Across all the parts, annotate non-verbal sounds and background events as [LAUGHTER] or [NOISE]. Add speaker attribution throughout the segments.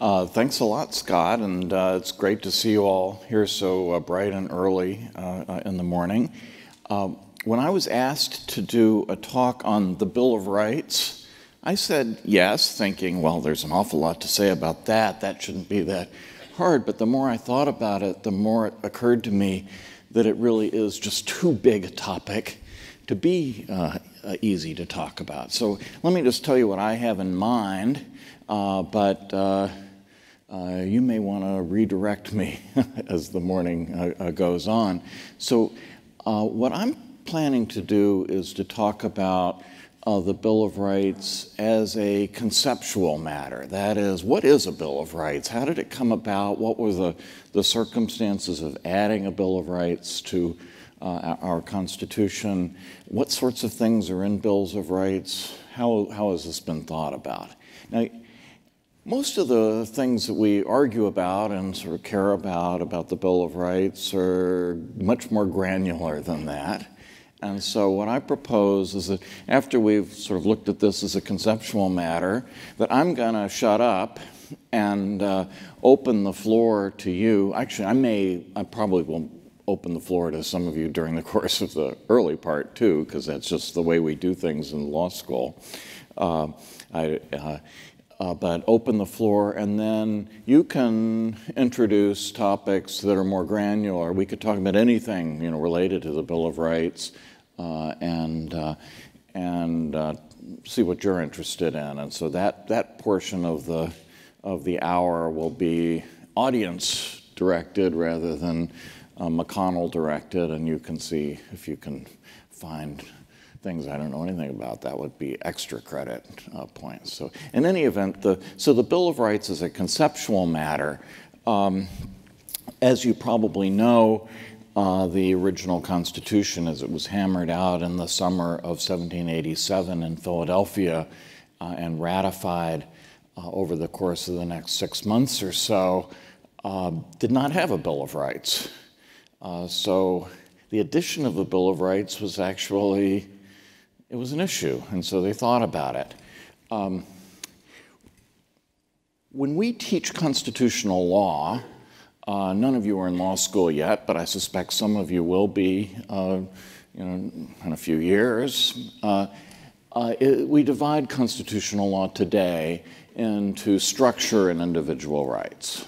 Speaker 1: Uh, thanks a lot, Scott, and uh, it's great to see you all here so uh, bright and early uh, uh, in the morning. Um, when I was asked to do a talk on the Bill of Rights, I said yes, thinking, well, there's an awful lot to say about that. That shouldn't be that hard. But the more I thought about it, the more it occurred to me that it really is just too big a topic to be uh, easy to talk about. So let me just tell you what I have in mind, but uh, you may want to redirect me [LAUGHS] as the morning uh, uh, goes on. So, uh, what I'm planning to do is to talk about uh, the Bill of Rights as a conceptual matter. That is, what is a Bill of Rights? How did it come about? What were the, the circumstances of adding a Bill of Rights to uh, our Constitution? What sorts of things are in Bills of Rights? How, how has this been thought about? Now, most of the things that we argue about and sort of care about about the Bill of Rights are much more granular than that. And so what I propose is that after we've sort of looked at this as a conceptual matter, that I'm going to shut up and uh, open the floor to you. Actually, I may, I probably will open the floor to some of you during the [LAUGHS] course of the early part too, because that's just the way we do things in law school. Uh, I, uh, uh, but open the floor and then you can introduce topics that are more granular. We could talk about anything you know related to the Bill of Rights uh, and uh, and uh, see what you're interested in. And so that that portion of the of the hour will be audience directed rather than uh, McConnell directed, and you can see if you can find things I don't know anything about, that would be extra credit uh, points. So in any event, the, so the Bill of Rights is a conceptual matter. Um, as you probably know, uh, the original Constitution, as it was hammered out in the summer of 1787 in Philadelphia uh, and ratified uh, over the course of the next six months or so, uh, did not have a Bill of Rights. Uh, so the addition of the Bill of Rights was actually it was an issue, and so they thought about it. Um, when we teach constitutional law, uh, none of you are in law school yet, but I suspect some of you will be uh, you know, in a few years. Uh, uh it, we divide constitutional law today into structure and individual rights.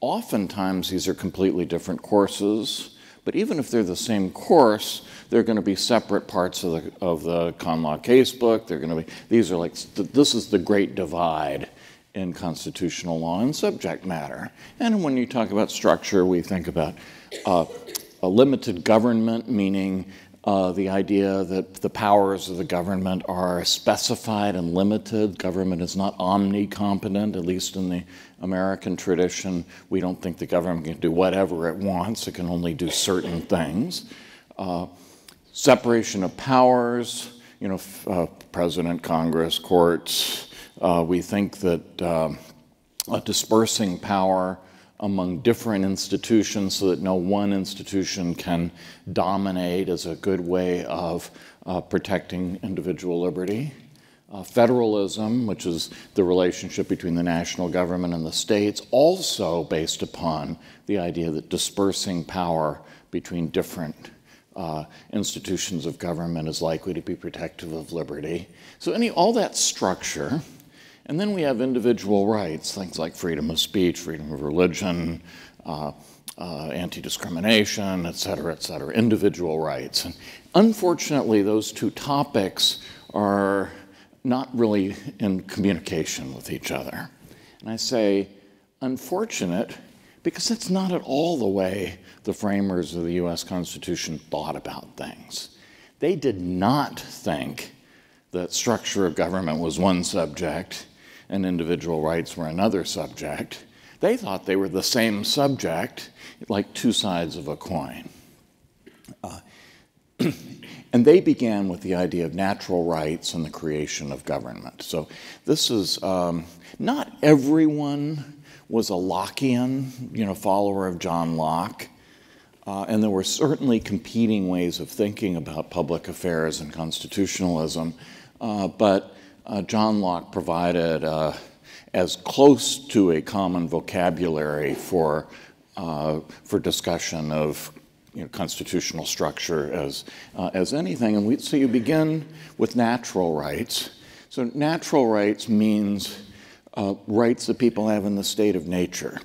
Speaker 1: Oftentimes, these are completely different courses, but even if they're the same course, they're going to be separate parts of the, of the con law casebook. They're going to be, these are like, this is the great divide in constitutional law and subject matter. And when you talk about structure, we think about uh, a limited government, meaning uh, the idea that the powers of the government are specified and limited. Government is not omnicompetent, at least in the American tradition. We don't think the government can do whatever it wants, it can only do certain things. Uh, separation of powers, you know, uh, president, Congress, courts. Uh, we think that uh, dispersing power among different institutions so that no one institution can dominate is a good way of uh, protecting individual liberty. Uh, federalism, which is the relationship between the national government and the states, also based upon the idea that dispersing power between different uh, institutions of government is likely to be protective of liberty. So any all that structure, and then we have individual rights, things like freedom of speech, freedom of religion, uh, uh, anti-discrimination, et cetera, et cetera, individual rights. And unfortunately, those two topics are not really in communication with each other. And I say unfortunate because that's not at all the way the framers of the US Constitution thought about things. They did not think that structure of government was one subject and individual rights were another subject. They thought they were the same subject, like two sides of a coin. Uh, [CLEARS THROAT] and they began with the idea of natural rights and the creation of government. So this is um, not everyone was a Lockean, you know, follower of John Locke. Uh, and there were certainly competing ways of thinking about public affairs and constitutionalism. Uh, but uh, John Locke provided uh, as close to a common vocabulary for, uh, for discussion of you know, constitutional structure as, uh, as anything. And we, so you begin with natural rights. So natural rights means uh, rights that people have in the state of nature.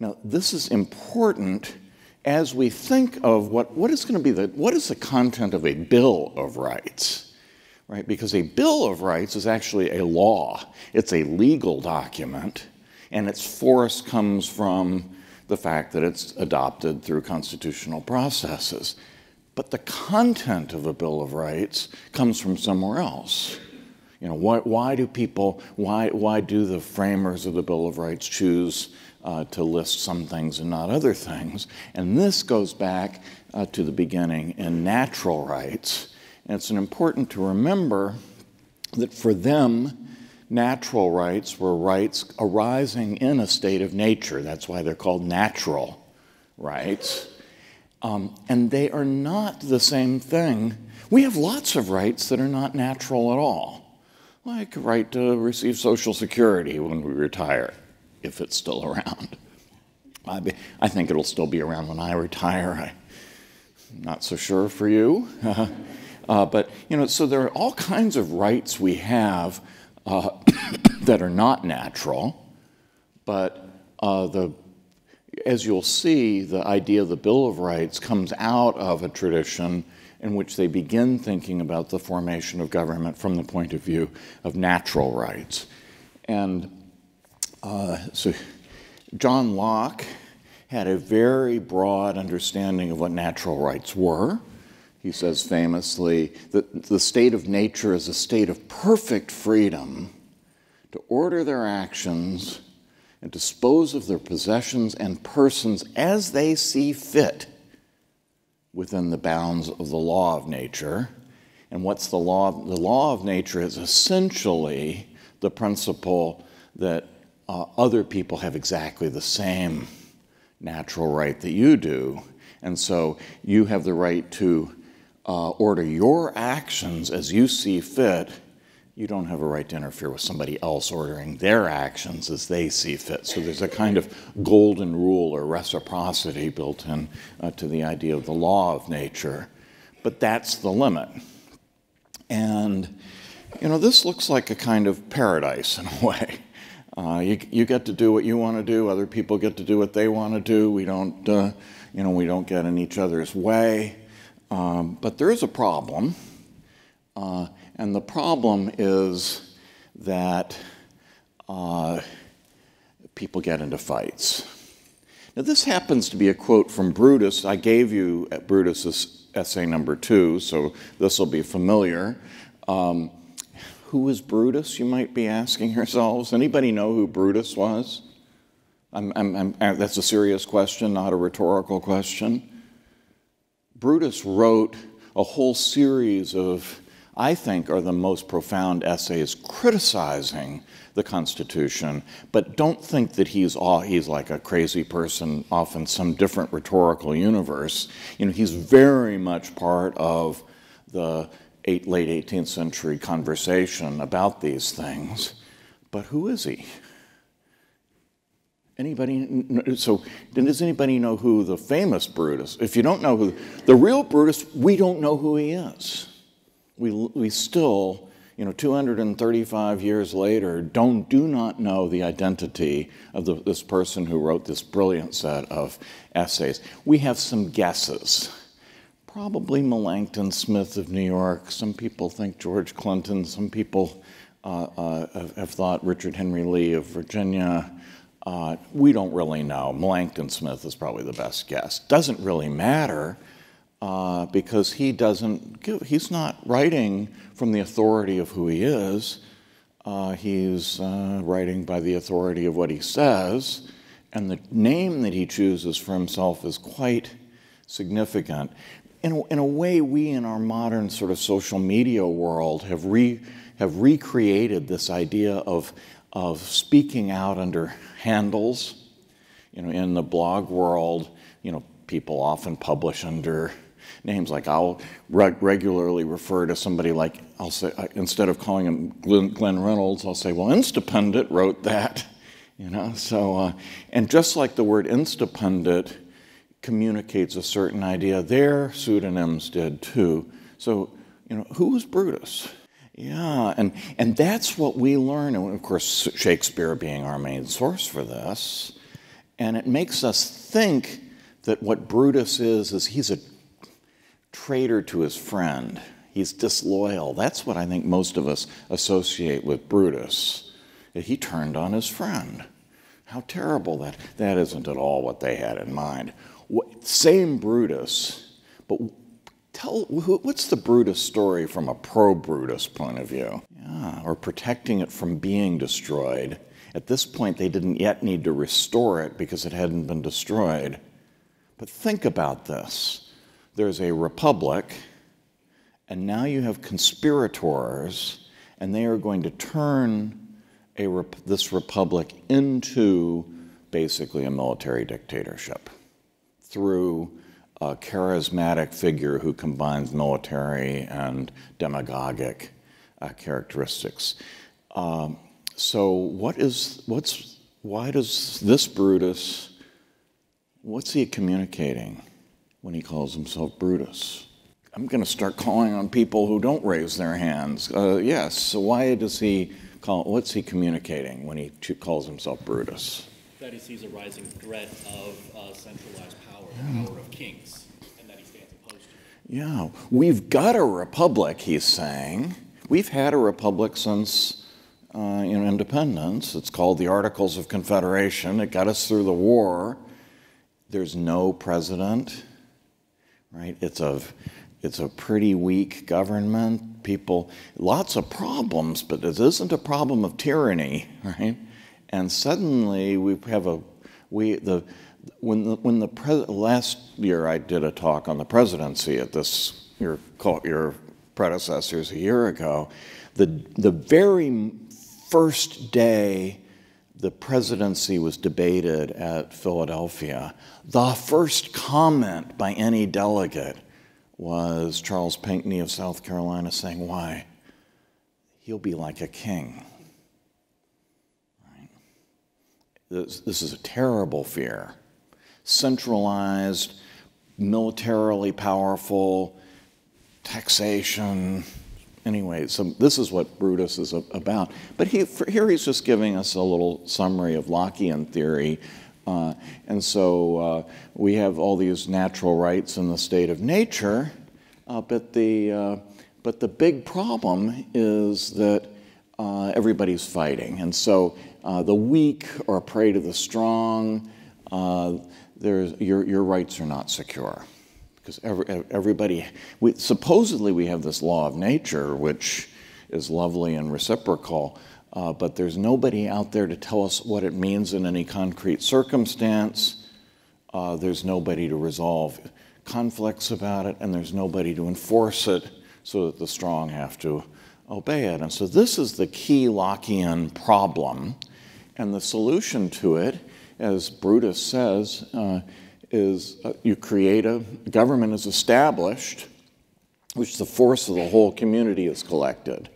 Speaker 1: Now, this is important as we think of what, what is going to be the, what is the content of a Bill of Rights? Right? Because a Bill of Rights is actually a law. It's a legal document, and its force comes from the fact that it's adopted through constitutional processes. But the content of a Bill of Rights comes from somewhere else. You know, why, why do people, why, why do the framers of the Bill of Rights choose uh, to list some things and not other things? And this goes back uh, to the beginning in natural rights. And it's important to remember that for them, natural rights were rights arising in a state of nature. That's why they're called natural rights. Um, and they are not the same thing. We have lots of rights that are not natural at all, like a right to receive Social Security when we retire, if it's still around. [LAUGHS] I, be, I think it'll still be around when I retire. I'm not so sure for you. [LAUGHS] uh, but, you know, so there are all kinds of rights we have uh, [COUGHS] that are not natural, but uh, the, as you'll see, the idea of the Bill of Rights comes out of a tradition in which they begin thinking about the formation of government from the point of view of natural rights. And uh, so John Locke had a very broad understanding of what natural rights were. He says famously that the state of nature is a state of perfect freedom to order their actions and dispose of their possessions and persons as they see fit within the bounds of the law of nature. And what's the law? The law of nature is essentially the principle that uh, other people have exactly the same natural right that you do. And so you have the right to uh, order your actions as you see fit, you don't have a right to interfere with somebody else ordering their actions as they see fit. So there's a kind of golden rule or reciprocity built in uh, to the idea of the law of nature. But that's the limit. And, you know, this looks like a kind of paradise [LAUGHS] in a way. Uh, you, you get to do what you want to do, other people get to do what they want to do. We don't, uh, you know, we don't get in each other's way. Um, but there is a problem, uh, and the problem is that uh, people get into fights. Now, this happens to be a quote from Brutus. I gave you at Brutus's essay number two, so this will be familiar. Um, who is Brutus, you might be asking yourselves? Anybody know who Brutus was? I'm, I'm, I'm, that's a serious question, not a rhetorical question. Brutus wrote a whole series of, I think, are the most profound essays criticizing the Constitution, but don't think that he's all, he's like a crazy person off in some different rhetorical universe. You know, he's very much part of the eight, late 18th century conversation about these things. But who is he? Anybody? So, does anybody know who the famous Brutus? If you don't know who the real Brutus, we don't know who he is. We we still, you know, 235 years later, don't do not know the identity of the, this person who wrote this brilliant set of essays. We have some guesses. Probably Melancton Smith of New York. Some people think George Clinton. Some people uh, uh, have thought Richard Henry Lee of Virginia. Uh, we don't really know. Melancton Smith is probably the best guess. Doesn't really matter uh, because he doesn't give, he's not writing from the authority of who he is. Uh, he's uh, writing by the authority of what he says, and the name that he chooses for himself is quite significant. In a, in a way, we in our modern sort of social media world have, re, have recreated this idea of, of speaking out under handles. You know, in the blog world, you know, people often publish under names. Like I'll reg- regularly refer to somebody like, I'll say, instead of calling him Glenn, Glenn Reynolds, I'll say, well, Instapundit wrote that. [LAUGHS] You know, so, uh, and just like the word Instapundit communicates a certain idea, their pseudonyms did too. So, you know, who was Brutus? Yeah, and, and that's what we learn, and of course, Shakespeare being our main source for this. And it makes us think that what Brutus is, is he's a traitor to his friend. He's disloyal. That's what I think most of us associate with Brutus. He turned on his friend. How terrible that. That isn't at all what they had in mind. Same Brutus, but tell what's the Brutus story from a pro Brutus point of view? Yeah, or protecting it from being destroyed. At this point, they didn't yet need to restore it because it hadn't been destroyed. But think about this there's a republic, and now you have conspirators, and they are going to turn a, this republic into basically a military dictatorship through a charismatic figure who combines military and demagogic uh, characteristics. Um, so, what is what's why does this Brutus? What's he communicating when he calls himself Brutus? I'm going to start calling on people who don't raise their hands. Uh, yes. So why does he call? What's he communicating when he calls himself Brutus?
Speaker 2: That he sees a rising threat of uh, centralized power, the power of kings, and that he stands opposed to.
Speaker 1: Yeah, we've got a republic. He's saying we've had a republic since uh, independence. It's called the Articles of Confederation. It got us through the war. There's no president, right? It's a, it's a pretty weak government. People, lots of problems, but it isn't a problem of tyranny, [LAUGHS] right? And suddenly we have a, we, the, when the, when the pres- last year I did a talk on the presidency at this, your, your predecessors a year ago, the, the very first day the presidency was debated at Philadelphia, the first comment by any delegate was Charles Pinckney of South Carolina saying, Why? He'll be like a king. Right? This, this is a terrible fear. Centralized, militarily powerful, taxation, anyway, so this is what Brutus is about. But he, here he's just giving us a little summary of Lockean theory. Uh, and so uh, we have all these natural rights in the state of nature, uh, but, the, uh, but the big problem is that uh, everybody's fighting. And so uh, the weak are prey to the strong. there's, your, your rights are not secure because every, everybody, we, supposedly we have this law of nature, which is lovely and reciprocal, uh, but there's nobody out there to tell us what it means in any concrete circumstance. Uh, there's nobody to resolve conflicts about it, and there's nobody to enforce it so that the strong have to obey it. And so this is the key Lockean problem, and the solution to it, as Brutus says, uh, is uh, you create a government is established, which the force of the whole community is collected.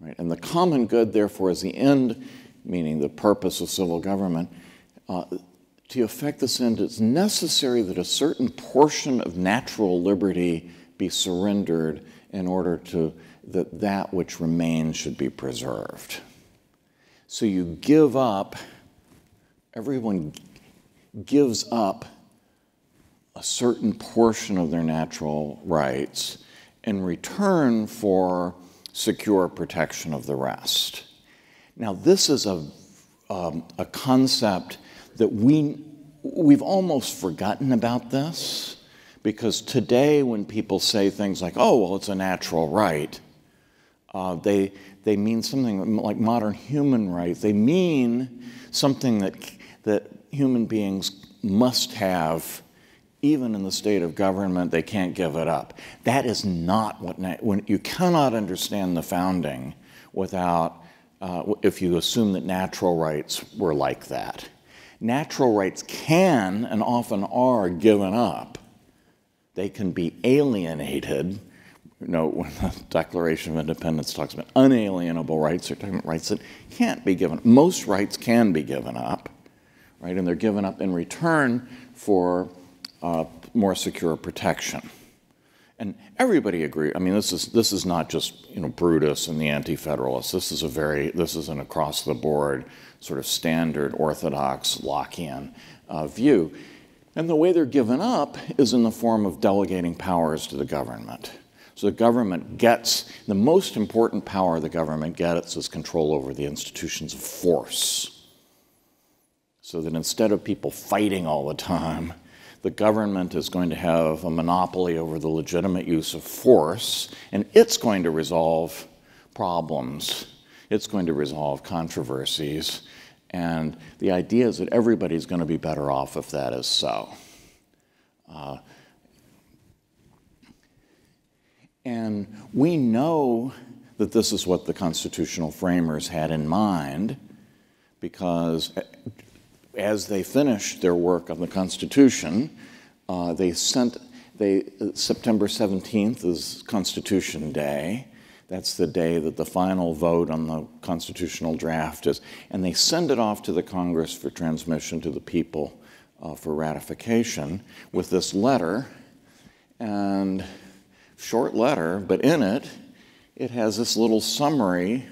Speaker 1: Right? And the common good, therefore, is the end, meaning the purpose of civil government. Uh, to effect this end, it's necessary that a certain portion of natural liberty be surrendered in order to that that which remains should be preserved. So you give up, everyone gives up a certain portion of their natural rights in return for secure protection of the rest. Now, this is a, um, a concept that we, we've almost forgotten about this because today, when people say things like, oh, well, it's a natural right, uh, they, they mean something like modern human rights. They mean something that, that human beings must have even in the state of government, they can't give it up. That is not what, when you cannot understand the founding without, uh, if you assume that natural rights were like that. Natural rights can and often are given up. they can be alienated. You know, when the Declaration of Independence talks about unalienable rights, they're talking about rights that can't be given. Most rights can be given up, right? And they're given up in return for uh, more secure protection. And everybody agree. I mean, this is this is not just you know Brutus and the Anti-Federalists. This is a very this is an across-the-board sort of standard orthodox Lockean uh, view. And the way they're given up is in the form of delegating powers to the government. So the government gets the most important power the government gets is control over the institutions of force. So that instead of people fighting all the time, the government is going to have a monopoly over the legitimate use of force, and it's going to resolve problems. It's going to resolve controversies. And the idea is that everybody's going to be better off if that is so. Uh, and we know that this is what the constitutional framers had in mind because as they finished their work on the Constitution, uh, they sent, they, September 17th is Constitution Day. That's the day that the final vote on the constitutional draft is. And they send it off to the Congress for transmission to the people uh, for ratification with this letter. And short letter, but in it, it has this little summary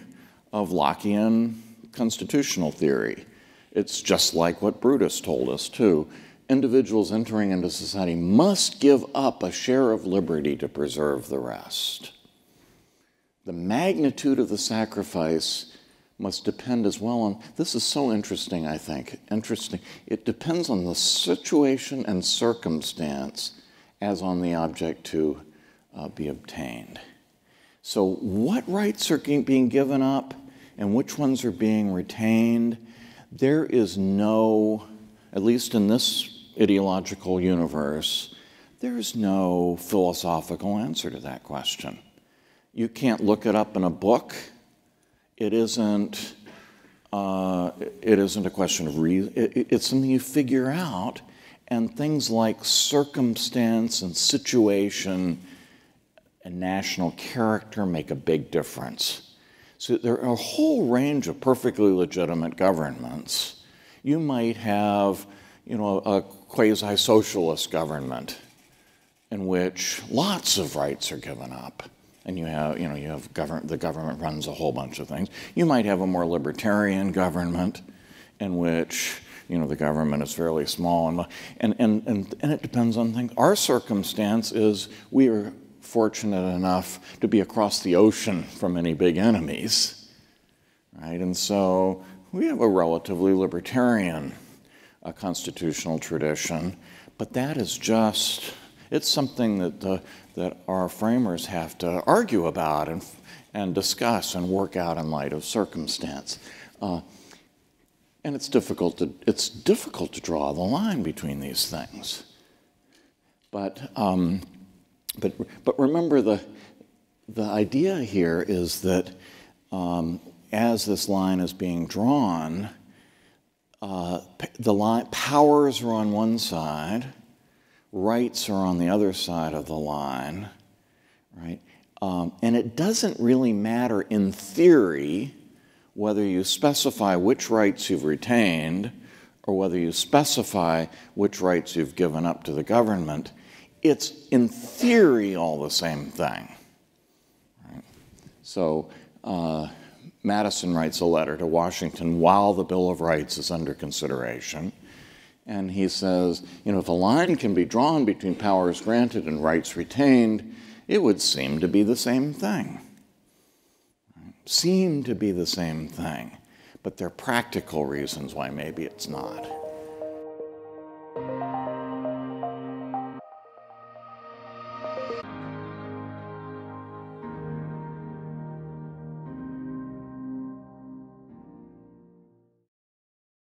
Speaker 1: of Lockean constitutional theory. It's just like what Brutus told us, too. Individuals entering into society must give up a share of liberty to preserve the rest. The magnitude of the sacrifice must depend as well on this is so interesting, I think. Interesting. It depends on the situation and circumstance as on the object to uh, be obtained. So, what rights are being given up and which ones are being retained? There is no, at least in this ideological universe, there's no philosophical answer to that question. You can't look it up in a book. It isn't. Uh, it isn't a question of reason. It, it's something you figure out, and things like circumstance and situation and national character make a big difference. So there are a whole range of perfectly legitimate governments. You might have, you know, a quasi-socialist government in which lots of rights are given up. And you have, you know, you have government, the government runs a whole bunch of things. You might have a more libertarian government in which, you know, the government is fairly small and, and, and, and, and it depends on things. Our circumstance is we are fortunate enough to be across the ocean from any big enemies, right? And so we have a relatively libertarian uh, constitutional tradition, but that is just, it's something that, the, that our framers have to argue about and, and discuss and work out in light of circumstance. Uh, and it's difficult to it's difficult to draw the line between these things. But um, but, but remember, the, the idea here is that um, as this line is being drawn, uh, the line, powers are on one side, rights are on the other side of the line, right? Um, and it doesn't really matter in theory whether you specify which rights you've retained or whether you specify which rights you've given up to the government it's in theory all the same thing. Right? So uh, Madison writes a letter to Washington while the Bill of Rights is under consideration. And he says, you know, if a line can be drawn between powers granted and rights retained, it would seem to be the same thing. Seem to be the same thing. But there are practical reasons why maybe it's not.